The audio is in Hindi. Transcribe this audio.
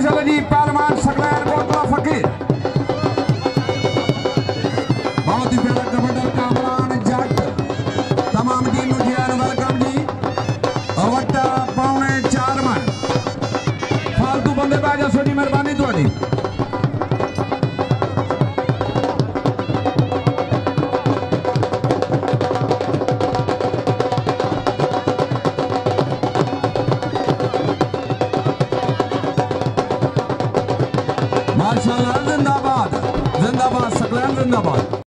कशाला जी पॅलमान सगळ्यात गोटला फकीर। बहुत ही प्यारा कमांडर कामरान जट तमाम टीम उठियान वेलकम जी। अवट्टा पौने चार मन। फालतू बंदे बाजा सोनी, मेहरबानी थोड़ी माशाल्लाह जिंदाबाद। जिंदाबाद सकलैन जिंदाबाद।